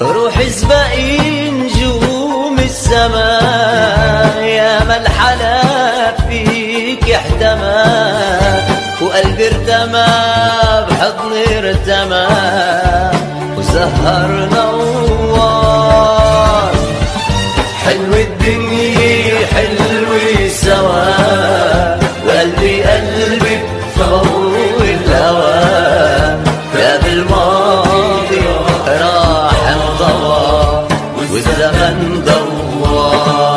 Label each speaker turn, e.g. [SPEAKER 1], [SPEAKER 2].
[SPEAKER 1] روح سباقي نجوم السماء. يا ما الحلا فيك احتمى. وقلبي ارتمى بحضني ارتمى. وسهر نوار حلوة الدنيا حلوة سوا وقلبي قلبي والزمن دوار